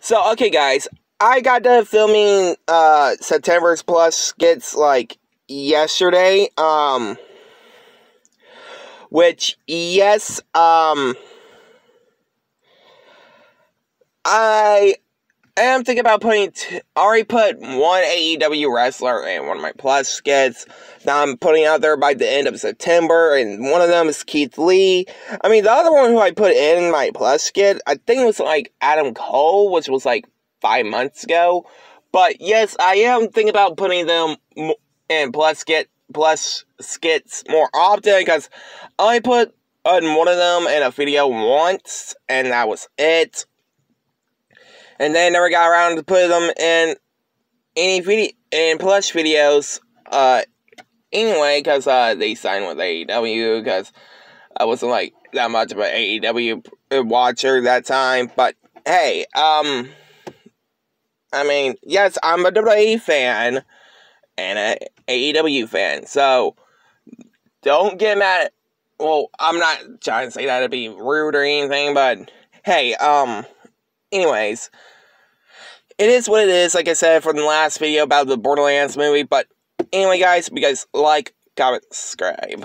So, okay, guys, I got done filming uh September's Plush skits like yesterday. Um, which yes, um, I am thinking about putting. T- already put one AEW wrestler in one of my Plush skits that I'm putting out there by the end of September, and one of them is Keith Lee. I mean, the other one who I put in my Plush skit, I think it was like Adam Cole, which was like five months ago. But yes, I am thinking about putting them in plush skit plush skits more often because I put on one of them in a video once and that was it. And then never got around to put them in any video in plush videos uh anyway because uh they signed with AEW because I wasn't like that much of an AEW watcher that time but hey um I mean, yes, I'm a WWE fan and a AEW fan, so don't get mad. well, I'm not trying to say that to be rude or anything, but hey, um, anyways, it is what it is. Like I said from the last video about the Borderlands movie, but anyway, guys, if you guys like, comment, subscribe.